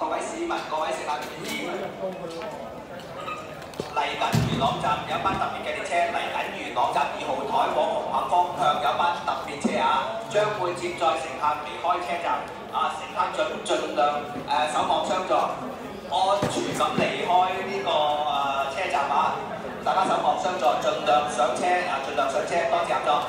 各位市民、各位乘客注意，嚟緊元朗站有班特別嘅列車，嚟緊元朗站二號台往紅磡方向有班特別車啊，將會接載乘客離開車站。啊，乘客盡盡量誒守望相助，安全咁離開呢個啊車站啊。大家守望相助，儘量上車啊，儘量上車，多謝合作。